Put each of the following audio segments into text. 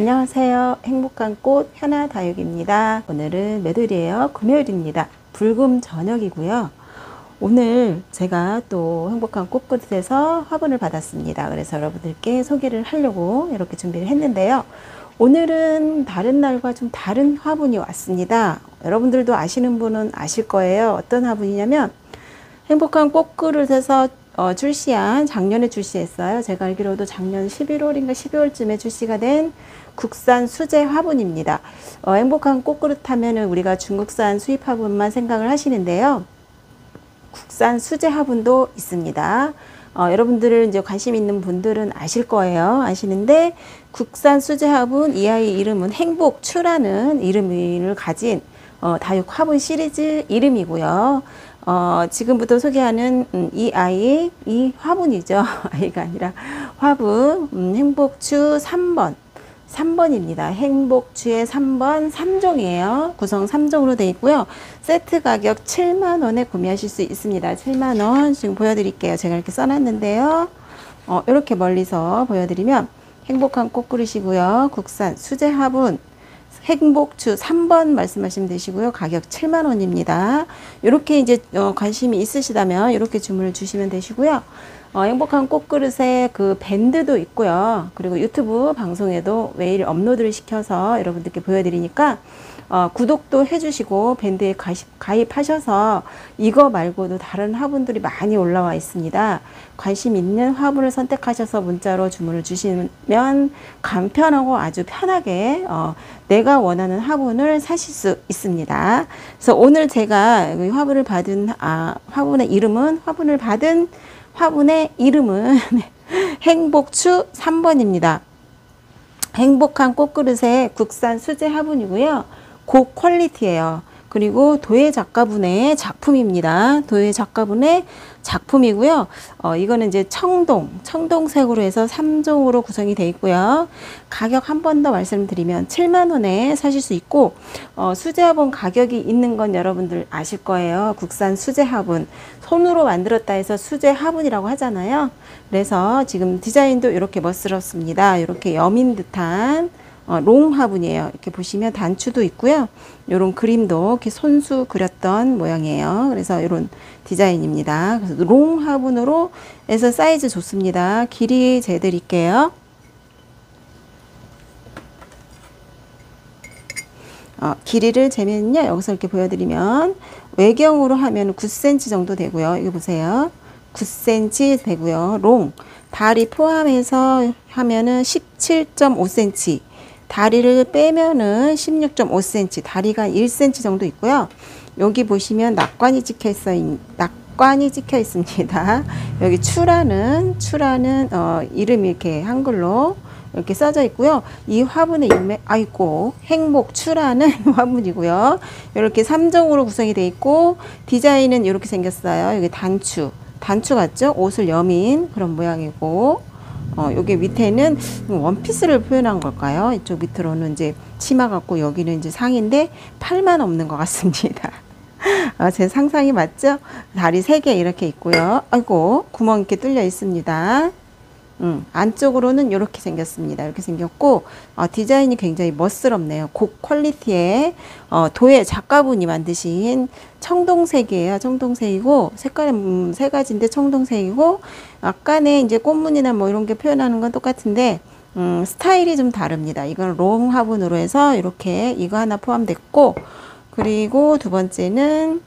안녕하세요. 행복한 꽃 현아 다육입니다. 오늘은 매들이에요. 금요일입니다. 불금 저녁이고요. 오늘 제가 또 행복한 꽃그릇에서 화분을 받았습니다. 그래서 여러분들께 소개를 하려고 이렇게 준비를 했는데요. 오늘은 다른 날과 좀 다른 화분이 왔습니다. 여러분들도 아시는 분은 아실 거예요. 어떤 화분이냐면 행복한 꽃그릇에서 어, 출시한 작년에 출시했어요. 제가 알기로도 작년 11월인가 12월쯤에 출시가 된 국산 수제 화분입니다. 어, 행복한 꽃그릇 하면은 우리가 중국산 수입 화분만 생각을 하시는데요. 국산 수제 화분도 있습니다. 어, 여러분들을 이제 관심 있는 분들은 아실 거예요. 아시는데 국산 수제 화분 이 아이 이름은 행복추라는 이름을 가진 어, 다육 화분 시리즈 이름이고요. 어, 지금부터 소개하는 음, 이 아이, 이 화분이죠. 아이가 아니라 화분, 음, 행복추 3번. 3번입니다. 행복추의 3번 3종이에요. 구성 3종으로 되어 있고요. 세트 가격 7만 원에 구매하실 수 있습니다. 7만 원 지금 보여드릴게요. 제가 이렇게 써놨는데요. 어, 이렇게 멀리서 보여드리면 행복한 꽃그릇이고요. 국산 수제 화분 행복추 3번 말씀하시면 되시고요. 가격 7만 원입니다. 이렇게 이제 어, 관심이 있으시다면 이렇게 주문을 주시면 되시고요. 어, 행복한 꽃그릇에 그 밴드도 있고요. 그리고 유튜브 방송에도 매일 업로드를 시켜서 여러분들께 보여드리니까 어, 구독도 해주시고 밴드에 가입, 가입 하셔서 이거 말고도 다른 화분들이 많이 올라와 있습니다. 관심 있는 화분을 선택하셔서 문자로 주문을 주시면 간편하고 아주 편하게 어, 내가 원하는 화분을 사실 수 있습니다. 그래서 오늘 제가 화분을 받은 아, 화분의 이름은 화분을 받은 화분의 이름은 행복추 3번입니다. 행복한 꽃그릇의 국산 수제 화분이고요. 고 퀄리티예요. 그리고 도예 작가분의 작품입니다. 도예 작가분의 작품이고요. 어, 이거는 이제 청동, 청동색으로 해서 3종으로 구성이 되어 있고요. 가격 한 번 더 말씀드리면 7만원에 사실 수 있고, 어, 수제 화분 가격이 있는 건 여러분들 아실 거예요. 국산 수제 화분. 손으로 만들었다 해서 수제 화분이라고 하잖아요. 그래서 지금 디자인도 이렇게 멋스럽습니다. 이렇게 여민 듯한 어, long 화분이에요. 이렇게 보시면 단추도 있고요. 이런 그림도 이렇게 손수 그렸던 모양이에요. 그래서 이런 디자인입니다. 그래서 long 화분으로 해서 사이즈 좋습니다. 길이 재드릴게요. 어, 길이를 재면요. 여기서 이렇게 보여드리면 외경으로 하면 9cm 정도 되고요. 이거 보세요. 9cm 되고요. 롱 다리 포함해서 하면은 17.5cm 다리를 빼면은 16.5cm, 다리가 1cm 정도 있고요. 여기 보시면 낙관이 찍혀 있어 낙관이 찍혀 있습니다. 여기 추라는 추라는 어, 이름이 이렇게 한글로 이렇게 써져 있고요. 이 화분의 이름에 아이고 행복 추라는 화분이고요. 이렇게 3종으로 구성이 되어 있고 디자인은 이렇게 생겼어요. 여기 단추 단추 같죠? 옷을 여민 그런 모양이고 어, 여기 밑에는 원피스를 표현한 걸까요? 이쪽 밑으로는 이제 치마 같고 여기는 이제 상인데 팔만 없는 것 같습니다. 어, 제 상상이 맞죠? 다리 세개 이렇게 있고요. 아이고 구멍 이렇게 뚫려 있습니다. 음, 안쪽으로는 이렇게 생겼습니다. 이렇게 생겼고 어, 디자인이 굉장히 멋스럽네요. 고퀄리티의 어, 도예 작가분이 만드신 청동색이에요. 청동색이고 색깔은 음, 세 가지인데 청동색이고 아까의 이제 꽃무늬나 뭐 이런 게 표현하는 건 똑같은데 음, 스타일이 좀 다릅니다. 이건 롱 화분으로 해서 이렇게 이거 하나 포함됐고 그리고 두 번째는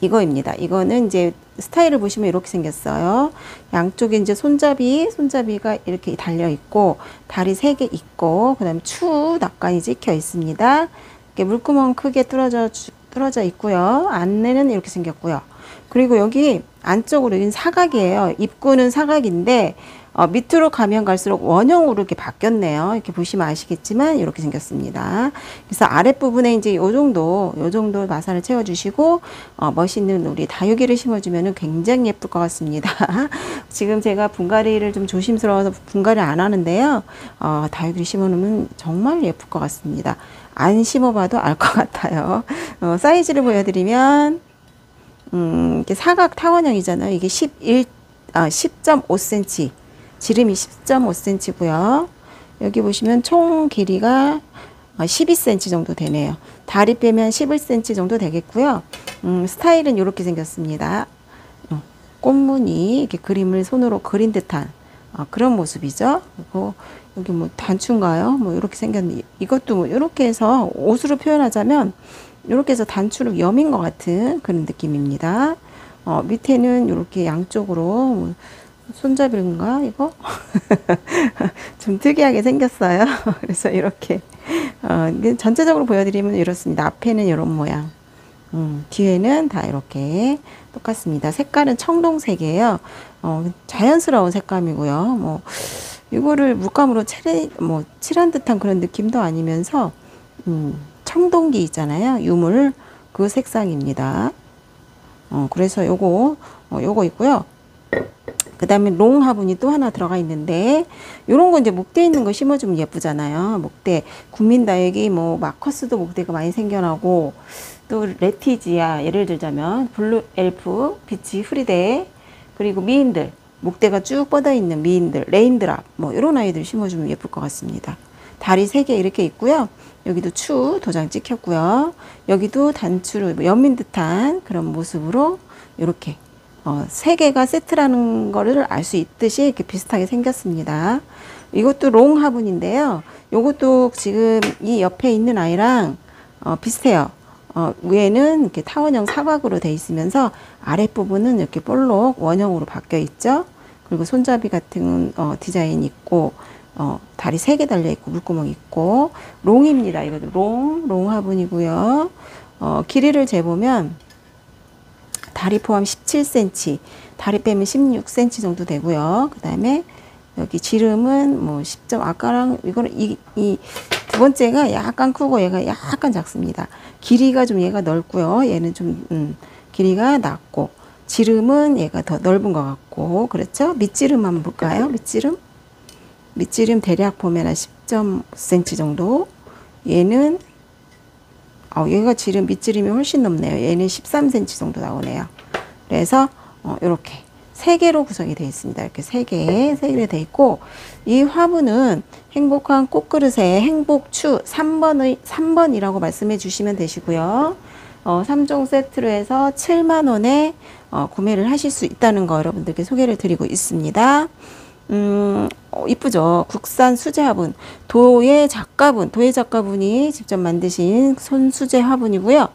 이거입니다. 이거는 이제 스타일을 보시면 이렇게 생겼어요. 양쪽에 이제 손잡이, 손잡이가 이렇게 달려 있고, 다리 세 개 있고, 그 다음에 추 낙관이 찍혀 있습니다. 이렇게 물구멍 크게 뚫어져, 뚫어져 있고요. 안내는 이렇게 생겼고요. 그리고 여기 안쪽으로 는 사각이에요. 입구는 사각인데, 어, 밑으로 가면 갈수록 원형으로 이렇게 바뀌었네요. 이렇게 보시면 아시겠지만 이렇게 생겼습니다. 그래서 아랫부분에 이제 요 정도, 요 정도 마사를 채워주시고 어, 멋있는 우리 다육이를 심어주면 굉장히 예쁠 것 같습니다. 지금 제가 분갈이를 좀 조심스러워서 분갈이 안 하는데요. 어, 다육이를 심어놓으면 정말 예쁠 것 같습니다. 안 심어봐도 알 것 같아요. 어, 사이즈를 보여드리면 음, 이게 사각 타원형이잖아요. 이게 11, 아, 10.5cm. 지름이 10.5cm고요. 여기 보시면 총 길이가 12cm 정도 되네요. 다리 빼면 11cm 정도 되겠고요. 음, 스타일은 이렇게 생겼습니다. 어, 꽃무늬 이렇게 그림을 손으로 그린 듯한 어, 그런 모습이죠. 그리고 여기 뭐 단추인가요? 뭐 이렇게 생겼는데 이것도 뭐 이렇게 해서 옷으로 표현하자면 이렇게 해서 단추로 여민 것 같은 그런 느낌입니다. 어, 밑에는 이렇게 양쪽으로 뭐 손잡이인가 이거 좀 특이하게 생겼어요. 그래서 이렇게 어, 전체적으로 보여드리면 이렇습니다. 앞에는 이런 모양, 음, 뒤에는 다 이렇게 똑같습니다. 색깔은 청동색이에요. 어, 자연스러운 색감이고요. 뭐 이거를 물감으로 칠해, 뭐 칠한 듯한 그런 느낌도 아니면서 음, 청동기 있잖아요. 유물 그 색상입니다. 어, 그래서 요거 어, 요거 있고요. 그 다음에 long 화분이 또 하나 들어가 있는데 요런 거 이제 목대 있는 거 심어주면 예쁘잖아요. 목대 국민다육이 뭐 마커스도 목대가 많이 생겨나고 또 레티지아 예를 들자면 blue elf, beach pride 그리고 미인들 목대가 쭉 뻗어 있는 미인들 raindrop 뭐 이런 아이들 심어주면 예쁠 것 같습니다. 다리 세 개 이렇게 있고요. 여기도 추 도장 찍혔고요. 여기도 단추로 여민 듯한 그런 모습으로 이렇게 어, 세 개가 세트라는 거를 알 수 있듯이 이렇게 비슷하게 생겼습니다. 이것도 long 화분인데요. 이것도 지금 이 옆에 있는 아이랑 어, 비슷해요. 어, 위에는 이렇게 타원형 사각으로 돼 있으면서 아랫부분은 이렇게 볼록 원형으로 바뀌어 있죠. 그리고 손잡이 같은 어, 디자인 있고 어, 다리 세 개 달려 있고 물구멍 있고 long입니다. 이것도 long, long 화분이고요. 어, 길이를 재보면 다리 포함 17cm, 다리 빼면 16cm 정도 되고요. 그 다음에 여기 지름은 뭐 10점, 아까랑 이거는 이, 이 두 번째가 약간 크고 얘가 약간 작습니다. 길이가 좀 얘가 넓고요. 얘는 좀, 음, 길이가 낮고, 지름은 얘가 더 넓은 것 같고, 그렇죠? 밑지름 한번 볼까요? 밑지름? 밑지름 대략 보면 한 10.5cm 정도. 얘는 어, 얘가 지름 밑지름이 훨씬 높네요. 얘는 13cm 정도 나오네요. 그래서 어, 이렇게 세 개로 구성이 되어 있습니다. 이렇게 세 개, 세 개로 되어 있고 이 화분은 행복한 꽃그릇의 행복추 3번의 3번이라고 말씀해 주시면 되시고요. 어, 3종 세트로 해서 7만 원에 어, 구매를 하실 수 있다는 거 여러분들께 소개를 드리고 있습니다. 음, 어, 이쁘죠. 국산 수제 화분. 도예 작가분, 도예 작가분이 직접 만드신 손 수제 화분이고요.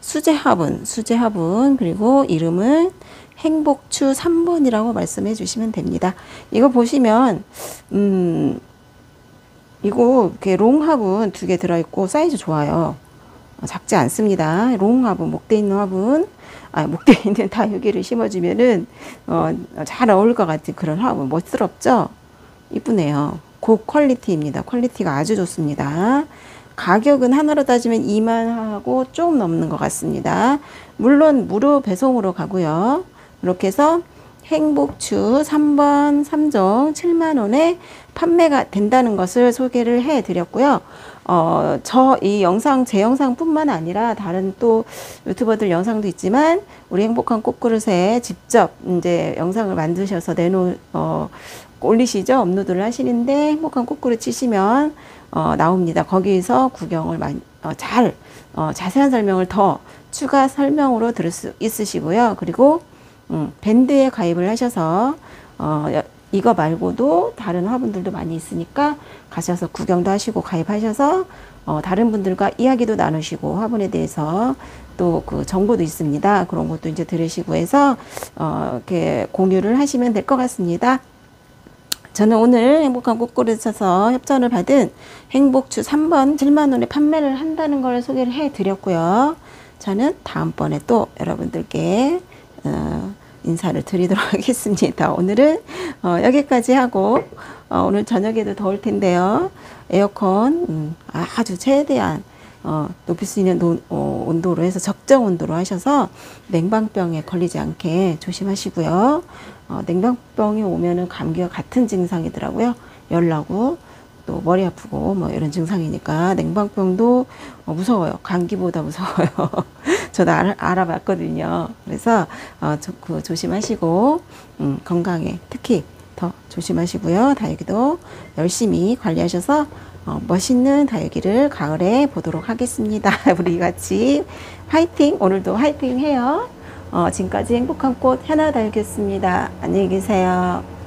수제 화분, 수제 화분, 그리고 이름은 행복추 3번이라고 말씀해 주시면 됩니다. 이거 보시면, 음, 이거 이렇게 long 화분 두 개 들어있고 사이즈 좋아요. 어, 작지 않습니다. long 화분, 목대 있는 화분. 아, 목대에 있는 다육이를 심어주면은 어, 잘 어울릴 것 같은 그런 화분 멋스럽죠? 이쁘네요. 고 quality입니다. quality가 아주 좋습니다. 가격은 하나로 따지면 2만 하고 조금 넘는 것 같습니다. 물론 무료 배송으로 가고요. 이렇게 해서 행복추 3번 3종 7만원에 판매가 된다는 것을 소개를 해 드렸고요. 어, 저 이 영상, 제 영상뿐만 아니라 다른 또 유튜버들 영상도 있지만 우리 행복한 꽃그릇에 직접 이제 영상을 만드셔서 내놓, 어, 올리시죠? 업로드를 하시는데 행복한 꽃그릇 치시면 어, 나옵니다. 거기서 구경을 많이, 어, 잘, 어, 자세한 설명을 더 추가 설명으로 들을 수 있으시고요. 그리고 음, 밴드에 가입을 하셔서 어, 이거 말고도 다른 화분들도 많이 있으니까 가셔서 구경도 하시고 가입하셔서 어, 다른 분들과 이야기도 나누시고 화분에 대해서 또 그 정보도 있습니다. 그런 것도 이제 들으시고 해서 어, 이렇게 공유를 하시면 될 것 같습니다. 저는 오늘 행복한 꽃골을 쳐서 협찬을 받은 행복추 3번 7만원에 판매를 한다는 걸 소개를 해 드렸고요. 저는 다음번에 또 여러분들께 어, 인사를 드리도록 하겠습니다. 오늘은 어, 여기까지 하고 어, 오늘 저녁에도 더울 텐데요. 에어컨 음, 아주 최대한 어, 높일 수 있는 노, 어, 온도로 해서 적정 온도로 하셔서 냉방병에 걸리지 않게 조심하시고요. 어, 냉방병이 오면은 감기와 같은 증상이더라고요. 열나고 또 머리 아프고 뭐 이런 증상이니까 냉방병도 어, 무서워요. 감기보다 무서워요. 저도 알, 아 봤거든요 그래서 어, 저, 그 조심하시고 음, 건강에 특히 더 조심하시고요. 다육이도 열심히 관리하셔서 어, 멋있는 다육이를 가을에 보도록 하겠습니다. 우리 같이 화이팅! 오늘도 화이팅 해요. 어, 지금까지 행복한 꽃 하나 다육이었습니다. 안녕히 계세요.